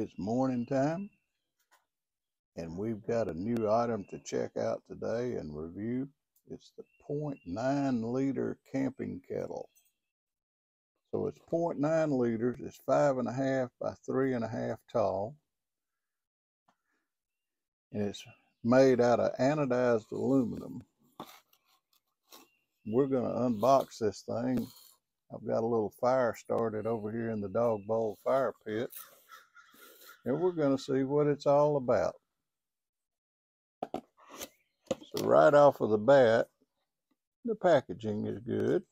It's morning time, and we've got a new item to check out today and review. It's the point 0.9 liter camping kettle. So it's point 0.9 liters. It's five and a half by three and a half tall, and it's made out of anodized aluminum. We're going to unbox this thing. I've got a little fire started over here in the dog bowl fire pit and we're going to see what it's all about. So right off of the bat, the packaging is good.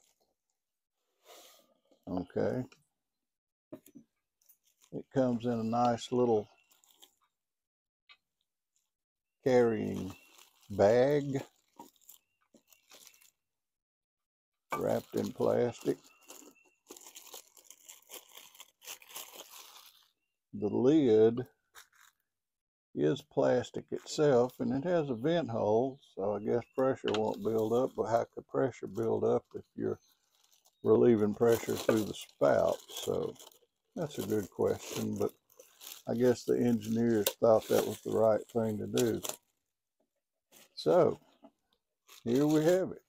Okay. It comes in a nice little carrying bag wrapped in plastic. The lid is plastic itself and it has a vent hole so I guess pressure won't build up but how could pressure build up if you're relieving pressure through the spout? So that's a good question but I guess the engineers thought that was the right thing to do. So here we have it.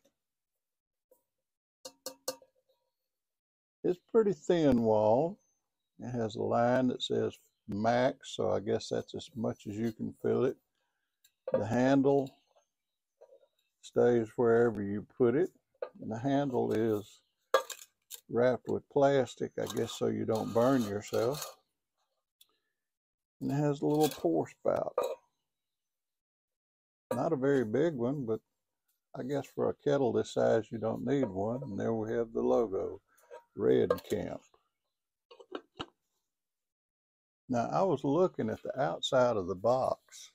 It's pretty thin wall it has a line that says max, so I guess that's as much as you can fill it. The handle stays wherever you put it. And the handle is wrapped with plastic, I guess so you don't burn yourself. And it has a little pour spout. Not a very big one, but I guess for a kettle this size you don't need one. And there we have the logo, Red Camp. Now, I was looking at the outside of the box,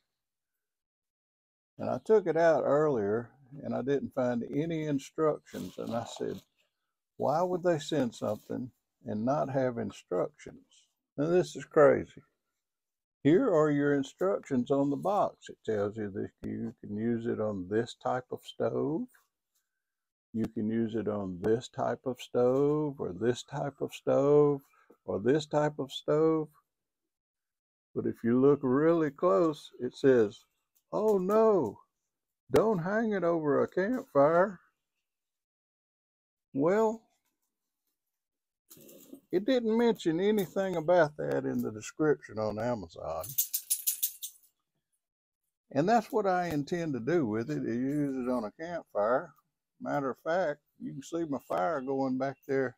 and I took it out earlier, and I didn't find any instructions. And I said, why would they send something and not have instructions? Now, this is crazy. Here are your instructions on the box. It tells you that you can use it on this type of stove. You can use it on this type of stove or this type of stove or this type of stove. But if you look really close, it says, oh no, don't hang it over a campfire. Well, it didn't mention anything about that in the description on Amazon. And that's what I intend to do with it, is use it on a campfire. Matter of fact, you can see my fire going back there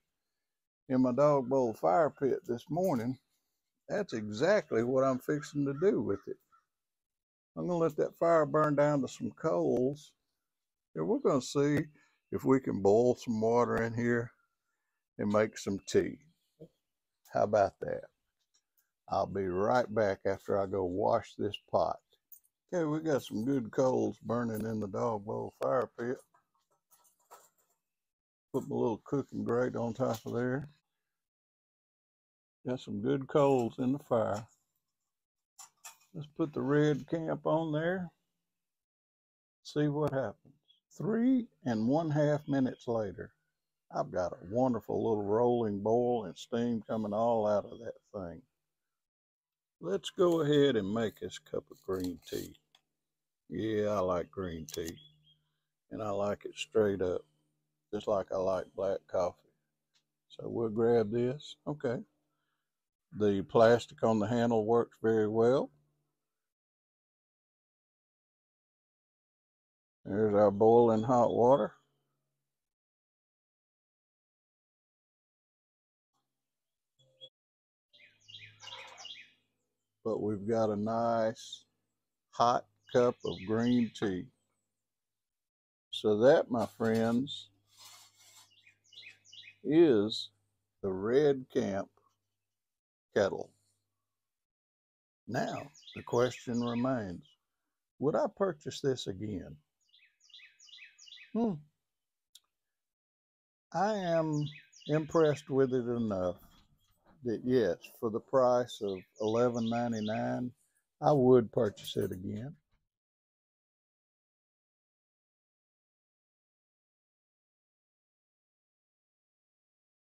in my dog bowl fire pit this morning. That's exactly what I'm fixing to do with it. I'm going to let that fire burn down to some coals. And we're going to see if we can boil some water in here and make some tea. How about that? I'll be right back after I go wash this pot. Okay, we got some good coals burning in the dog bowl fire pit. Put my little cooking grate on top of there. Got some good coals in the fire. Let's put the red camp on there. See what happens. Three and one half minutes later, I've got a wonderful little rolling boil and steam coming all out of that thing. Let's go ahead and make this cup of green tea. Yeah, I like green tea. And I like it straight up, just like I like black coffee. So we'll grab this. Okay. The plastic on the handle works very well. There's our boiling hot water. But we've got a nice hot cup of green tea. So that, my friends, is the red camp kettle. Now, the question remains would I purchase this again? Hmm. I am impressed with it enough that yes, for the price of $11.99, I would purchase it again.